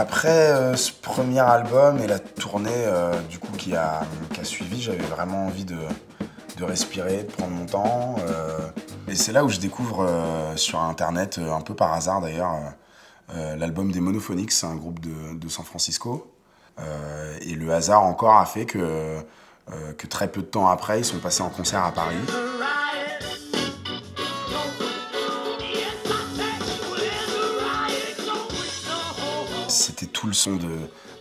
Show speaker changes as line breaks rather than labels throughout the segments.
Après euh, ce premier album et la tournée euh, du coup qui a, qui a suivi, j'avais vraiment envie de, de respirer, de prendre mon temps. euh, et c'est là où je découvre sur internet, un peu par hasard d'ailleurs, l'album des Monophonics, c'est un groupe de, de San Francisco. Et le hasard encore a fait que, que très peu de temps après, ils sont passés en concert à Paris. C'était tout le son de,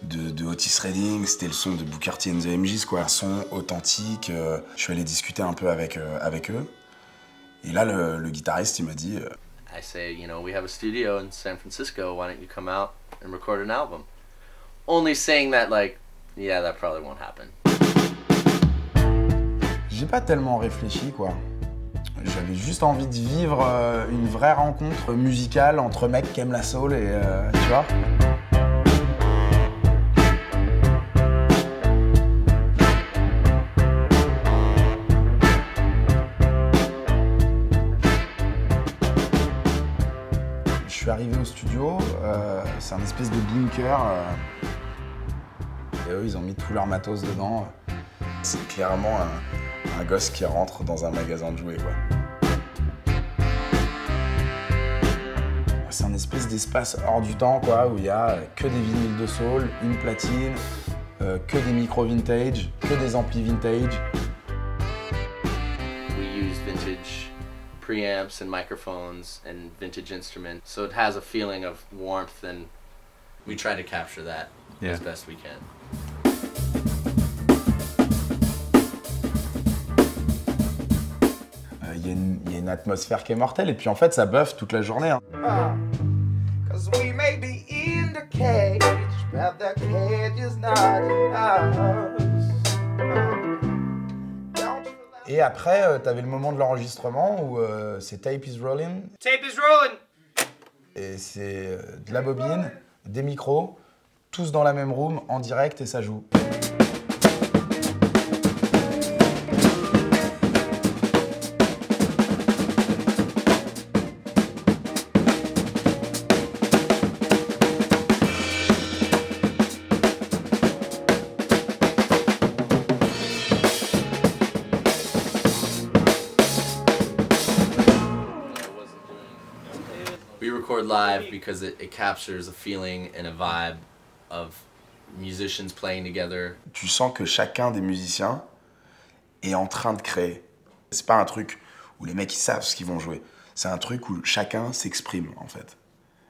de, de Otis Redding, c'était le son de Booker T and the MGs, quoi. Un son authentique. euh, je suis allé discuter un peu avec, euh, avec eux. Et là, le, le guitariste, il m'a dit euh,
I say, you know, we have a studio in San Francisco. Why don't you come out and record an album? Only saying that, like, yeah, that probably won't happen.
J'ai pas tellement réfléchi, quoi. J'avais juste envie de vivre euh, une vraie rencontre musicale entre mecs qui aiment la soul et. euh, tu vois arrivé au studio, euh, c'est un espèce de bunker. euh, et eux, ils ont mis tout leur matos dedans. C'est clairement un, gosse qui rentre dans un magasin de jouets, quoi. C'est un espèce d'espace hors du temps, quoi, où il y a que des vinyles de soul, une platine, euh, que des micros vintage, que des amplis vintage.
Vintage preamps and microphones and vintage instruments, so it has a feeling of warmth, and we try to capture that
Yeah.
as best we can.
Euh, Il y, a une- il y a une atmosphère qui est mortelle, et puis en fait, ça buffe toute la journée. hein.
Ah, Cause we may be in the cage, but the cage is not in
Et après, euh, t'avais le moment de l'enregistrement où euh, c'est Tape is Rolling,
Tape is rolling.
et c'est euh, de la bobine, des micros, tous dans la même room, en direct, et ça joue.
Record live because it, it captures a feeling and a vibe of musicians playing together.
tu sens que chacun des musiciens est en train de créer. C'est pas un truc où les mecs ils savent ce qu'ils vont jouer. C'est un truc où chacun s'exprime en fait.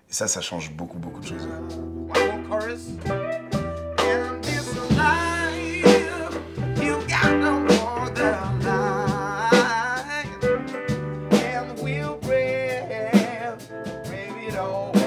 Et ça, ça change beaucoup beaucoup de choses.
One more chorus. it all.